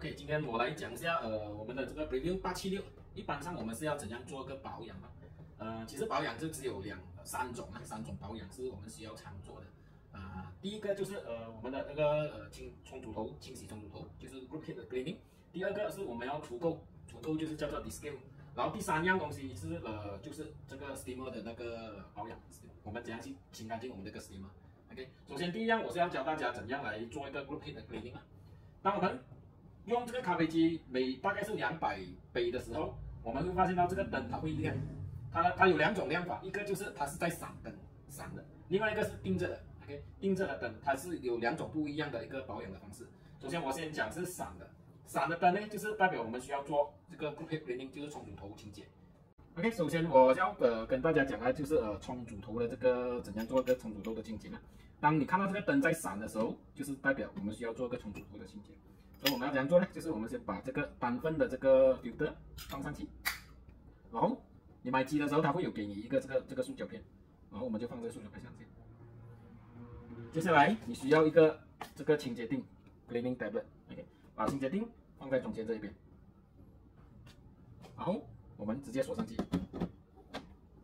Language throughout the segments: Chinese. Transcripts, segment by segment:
OK，今天我来讲一下，呃，我们的这个 Preview 八七六，一般上我们是要怎样做个保养嘛？呃，其实保养就只有两三种啊，三种保养是我们需要常做的。啊，第一个就是呃我们的那个呃清冲煮头，清洗冲煮头，就是 Group Head Cleaning。第二个是我们要除垢，除垢就是叫做 d i s c a l e。然后第三样东西是呃就是这个 Steamer 的那个保养，我们怎样去清干净我们这个 Steamer？OK，首先第一样我是要教大家怎样来做一个 Group Head Cleaning 啊。当我们用这个咖啡机每大概是两百杯的时候，我们会发现到这个灯它会亮，它它有两种亮法，一个就是它是在闪灯闪的，另外一个是定着的，OK，定着的灯它是有两种不一样的一个保养的方式。首先我先讲是闪的，闪的灯呢就是代表我们需要做这个 group cleaning，就是冲煮头清洁。OK，首先我要呃跟大家讲的就是呃冲煮头的这个怎样做一个冲煮头的清洁呢？当你看到这个灯在闪的时候，就是代表我们需要做一个冲煮头的清洁。所以我们要怎样做呢？就是我们先把这个单份的这个 filter 放上去，然后你买机的时候，它会有给你一个这个这个塑胶片，然后我们就放这个塑胶片上去。接下来你需要一个这个清洁锭 cleaning tablet，OK，把清洁锭放在中间这一边，然后我们直接锁上去，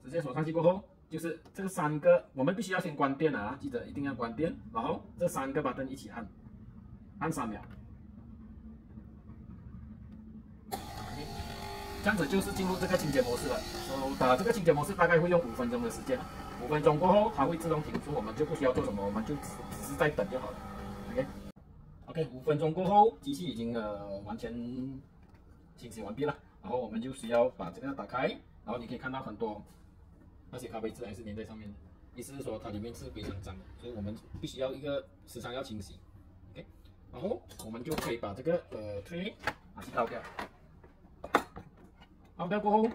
直接锁上去过后，就是这三个，我们必须要先关电啊，记得一定要关电，然后这三个把灯一起按，按三秒。这样子就是进入这个清洁模式了。呃，打这个清洁模式大概会用五分钟的时间。五分钟过后，它会自动停住，我们就不需要做什么，我们就只只是在等就好了。OK，OK，五分钟过后，机器已经呃完全清洗完毕了。然后我们就需要把这个打开，然后你可以看到很多那些咖啡渍还是粘在上面的，意思是说它里面是非常脏的，所以我们必须要一个时常要清洗。OK，然后我们就可以把这个呃 tray 拿去倒掉。倒掉过后，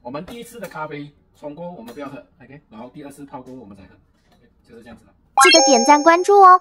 我们第一次的咖啡冲过，我们不要喝，OK。然后第二次泡过，我们再喝，就是这样子了。记得点赞关注哦。